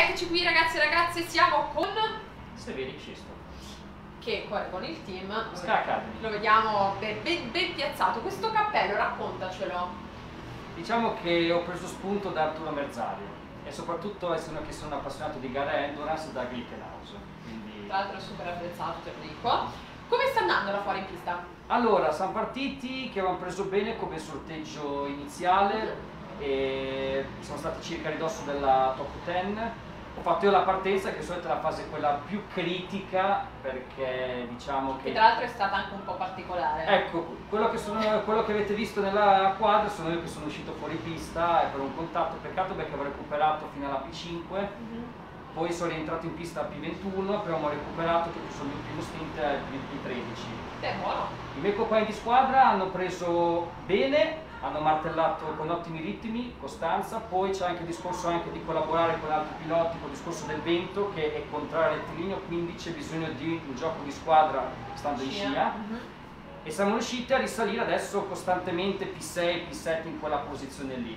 Eccoci qui ragazzi e ragazze, siamo con Severi Cisto. che con il team. Academy. Lo vediamo ben, ben- ben piazzato. Questo cappello, raccontacelo. Diciamo che ho preso spunto da Arturo Merzario e soprattutto essendo che sono appassionato di gara endurance da Glickenhaus. Quindi... Tra l'altro è super apprezzato, dico. Come sta andando la fuori in pista? Allora, siamo partiti che avevamo preso bene come sorteggio iniziale e siamo stati circa a ridosso della top 10. Ho fatto io la partenza che di solito è la fase quella più critica perché diciamo Che che... tra l'altro è stata anche un po' particolare. Ecco, quello che, sono- quello che avete visto nella quadra sono io che sono uscito fuori pista e per un contatto, peccato perché avevo recuperato fino alla P5, Mhm. poi sono rientrato in pista a P21, poi abbiamo recuperato che sono il primo stint al P13. È buono. I miei compagni di squadra hanno preso bene, hanno martellato con ottimi ritmi, costanza, poi c'è anche il discorso anche di collaborare con altri piloti, con il discorso del vento che è contrario al rettilineo, quindi c'è bisogno di un gioco di squadra stando in scia Mhm. e siamo riusciti a risalire adesso costantemente P6, P7 in quella posizione lì.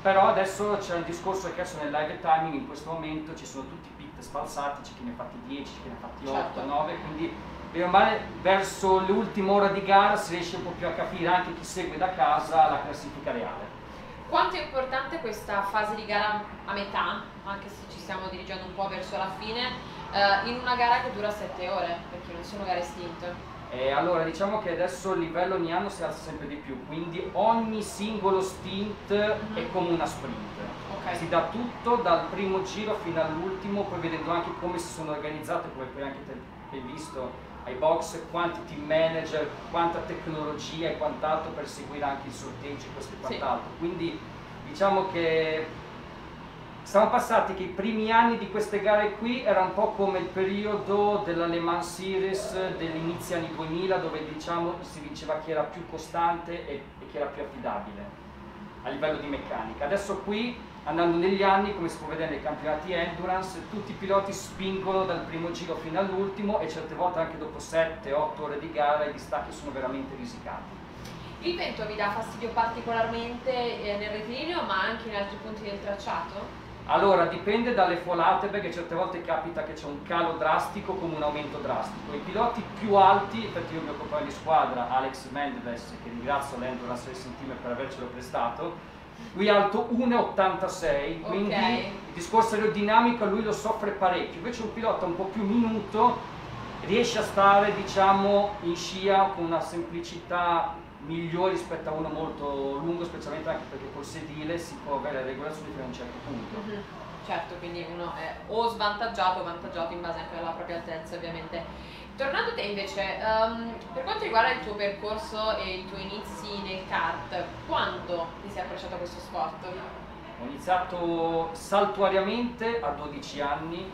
Però adesso c'è un discorso che adesso nel live timing in questo momento ci sono tutti i pit sfalsati, c'è chi ne ha fatti 10, c'è chi ne ha fatti 8, Certo. 9, quindi bene o male verso l'ultima ora di gara si riesce un po' più a capire anche chi segue da casa la classifica reale. Quanto è importante questa fase di gara a metà, anche se ci stiamo dirigendo un po' verso la fine, eh, in una gara che dura 7 ore, perché non sono gare stint. E allora diciamo che adesso il livello ogni anno si alza sempre di più, quindi ogni singolo stint è come una sprint. Ok. Si dà tutto dal primo giro fino all'ultimo, poi vedendo anche come si sono organizzate, come poi anche te hai visto ai box, quanti team manager, quanta tecnologia e quant'altro per seguire anche i sorteggi e questo e quant'altro. Quindi diciamo che siamo passati che i primi anni di queste gare qui era un po' come il periodo della Le Mans Series dell'inizio anni 2000 dove diciamo si diceva chi era più costante e, e chi era più affidabile a livello di meccanica. Adesso qui andando negli anni, come si può vedere nei campionati endurance, tutti i piloti spingono dal primo giro fino all'ultimo e certe volte anche dopo 7-8 ore di gara i distacchi sono veramente risicati. Il vento vi dà fastidio particolarmente eh, nel rettilineo, ma anche in altri punti del tracciato? Allora, dipende dalle folate perché certe volte capita che c'è un calo drastico come un aumento drastico. I piloti più alti, infatti io il mio compagno di squadra, Alex Mendes, che ringrazio l'Endurance Racing Team per avercelo prestato, lui è alto 1,86, quindi Ok. il discorso aerodinamico lui lo soffre parecchio. Invece un pilota un po' più minuto riesce a stare, diciamo, in scia con una semplicità migliore rispetto a uno molto lungo, specialmente anche perché col sedile si può avere regolazioni fino a un certo punto. Mhm. Certo, quindi uno è o svantaggiato o avvantaggiato in base anche alla propria altezza, ovviamente. Tornando a te invece, ehm, per quanto riguarda il tuo percorso e i tuoi inizi nel kart, quando ti sei approcciato a questo sport? Ho iniziato saltuariamente a 12 anni,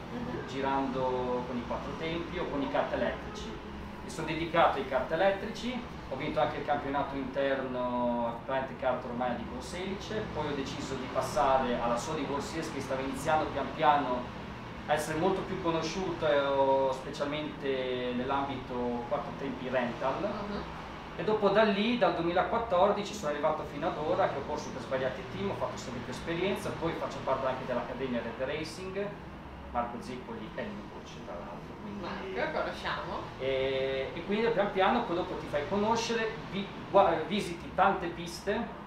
girando con i quattro tempi o con i kart elettrici. Mi sono dedicato ai kart elettrici, ho vinto anche il campionato interno Planet Kart ormai di Corselice, poi ho deciso di passare alla Sodi Borsies che stava iniziando pian piano essere molto più conosciuto, eh, specialmente nell'ambito quattro tempi rental. Mhm. E dopo da lì, dal 2014, sono arrivato fino ad ora che ho corso per svariati team, ho fatto sempre più esperienza, poi faccio parte anche dell'Accademia Red Racing, Marco Zippoli è il mio coach tra l'altro. Quindi... Marco, conosciamo. E, e quindi pian piano poi dopo ti fai conoscere, vi- visiti tante piste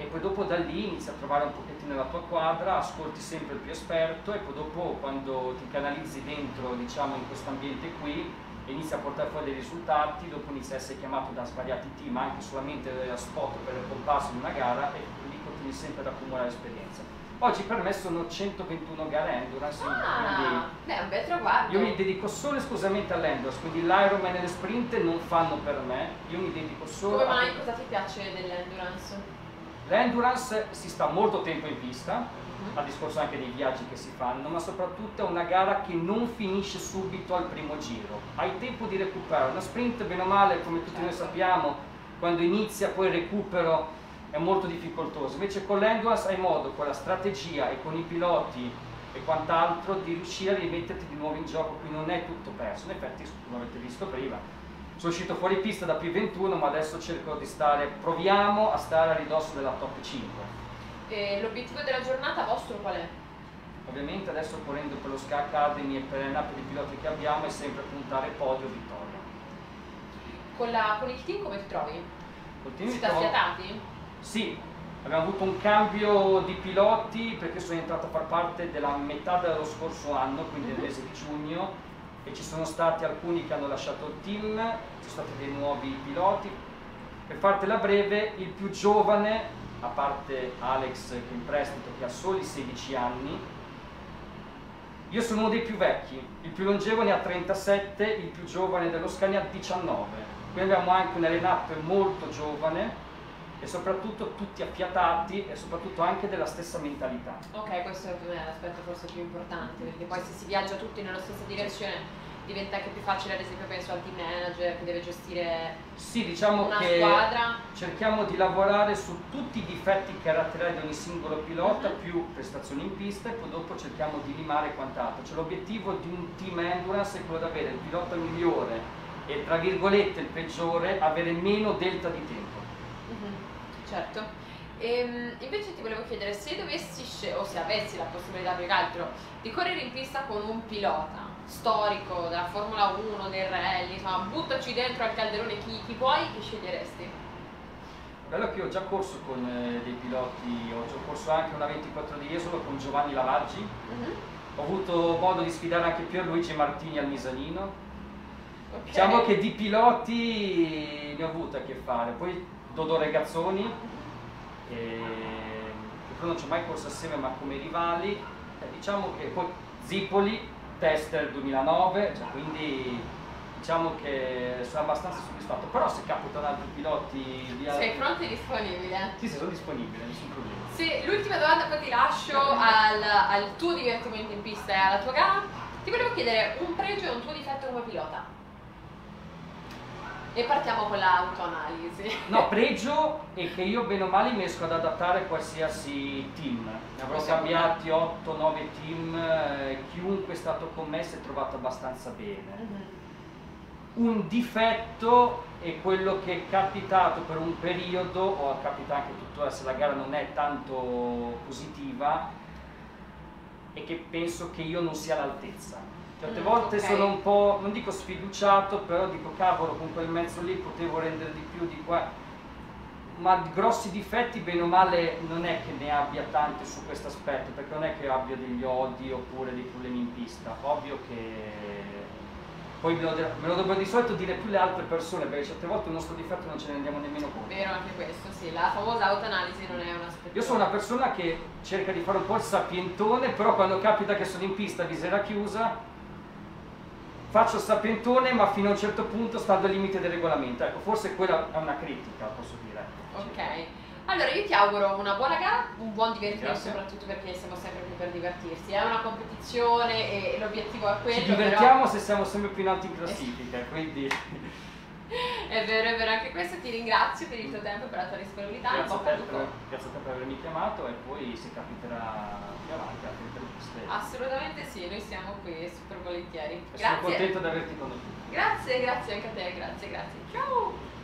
e poi dopo da lì inizi a trovare un pochettino la tua quadra, ascolti sempre il più esperto e poi dopo quando ti canalizzi dentro diciamo in questo ambiente qui e inizi a portare fuori dei risultati, dopo inizi a essere chiamato da svariati team anche solamente a spot per il comparso in una gara e lì continui sempre ad accumulare esperienza. Oggi per me sono 121 gare endurance, quindi Ah, beh, è un bel traguardo. io mi dedico solo esclusivamente all'endurance, quindi l'Ironman e le sprint non fanno per me, io mi dedico solo Come mai cosa ti piace dell'endurance? L'endurance si sta molto tempo in pista, a discorso anche dei viaggi che si fanno, ma soprattutto è una gara che non finisce subito al primo giro. Hai tempo di recuperare. Una sprint, bene o male, come tutti noi sappiamo, quando inizia poi il recupero è molto difficoltoso. Invece con l'endurance hai modo, con la strategia e con i piloti e quant'altro, di riuscire a rimetterti di nuovo in gioco, qui non è tutto perso. In effetti, come avete visto prima, sono uscito fuori pista da più 21, ma adesso cerco di stare, proviamo a stare a ridosso della top 5. E l'obiettivo della giornata vostro qual è? ovviamente adesso correndo per lo Sky Academy e per le nappe di piloti che abbiamo è sempre puntare podio vittoria. Con, la, con il team come ti trovi? Col team Siete trovo- affiatati? Sì, abbiamo avuto un cambio di piloti perché sono entrato a far parte della metà dello scorso anno, quindi nel mese di giugno, e ci sono stati alcuni che hanno lasciato il team, ci sono stati dei nuovi piloti. Per fartela breve, il più giovane, a parte Alex che in prestito, che ha soli 16 anni, io sono uno dei più vecchi, il più longevo ne ha 37, il più giovane dello Scania ha 19. Quindi abbiamo anche un line-up molto giovane e soprattutto tutti affiatati e soprattutto anche della stessa mentalità. Ok, questo è l'aspetto forse più importante, perché poi se si viaggia tutti nella stessa direzione diventa anche più facile, ad esempio penso al team manager che deve gestire Sì, diciamo una che squadra. cerchiamo di lavorare su tutti i difetti caratteriali di ogni singolo pilota, Mhm. più prestazioni in pista e poi dopo cerchiamo di limare quant'altro. Cioè l'obiettivo di un team endurance è quello di avere il pilota migliore e tra virgolette il peggiore, avere meno delta di tempo. Certo. Ehm, invece ti volevo chiedere se dovessi o se avessi la possibilità più che altro di correre in pista con un pilota storico della Formula 1, del rally, insomma, buttaci dentro al calderone chi, chi vuoi, chi sceglieresti? Bello che ho già corso con eh, dei piloti, ho già corso anche una 24 di Jesolo con Giovanni Lavaggi, Mhm, ho avuto modo di sfidare anche Pierluigi Martini al Misanino. ok. Diciamo che di piloti ne ho avuto a che fare, poi Dodo Regazzoni, che però non ci ho mai corso assieme ma come rivali, Eh, diciamo che poi Zipoli, tester 2009, cioè quindi diciamo che sono abbastanza soddisfatto, però se capitano altri piloti di Sei pronto e disponibile? Sì, sì, sono disponibile, nessun problema. Sì, l'ultima domanda poi ti lascio al, al tuo divertimento in pista e alla tua gara. Ti volevo chiedere un pregio e un tuo difetto come pilota. E partiamo con l'autoanalisi. No, pregio è che io bene o male mi riesco ad adattare a qualsiasi team. Ne avrò Possiamo- cambiati 8-9 team, eh, chiunque è stato con me si è trovato abbastanza bene. Mhm. Un difetto è quello che è capitato per un periodo, o capita anche tuttora se la gara non è tanto positiva, e che penso che io non sia all'altezza. Certe volte ok. sono un po', non dico sfiduciato, però dico cavolo, con quel mezzo lì potevo rendere di più di qua. Ma grossi difetti, bene o male, non è che ne abbia tanti su questo aspetto, perché non è che abbia degli odi oppure dei problemi in pista. Ovvio che poi me lo, me lo dovrebbero di solito dire più le altre persone, perché certe volte il nostro difetto non ce ne rendiamo nemmeno conto. Vero anche questo, sì, la famosa autoanalisi non è un aspetto. Io sono una persona che cerca di fare un po' il sapientone, però quando capita che sono in pista visera chiusa, faccio il sapientone, ma fino a un certo punto stando al limite del regolamento. Ecco, forse quella è una critica, posso dire. Ok. Allora io ti auguro una buona gara, un buon divertimento Grazie. soprattutto perché siamo sempre qui per divertirsi. È una competizione e l'obiettivo è quello. Ci però- divertiamo se siamo sempre più in alto in classifica, quindi È vero, è vero, anche questo ti ringrazio per il tuo tempo e per la tua disponibilità. grazie a, te per, grazie a te per avermi chiamato e poi se capiterà più avanti altre interviste. Assolutamente sì, noi siamo qui super volentieri. E Sono Grazie. contento di averti con noi. Grazie, grazie anche a te, grazie, grazie. Ciao!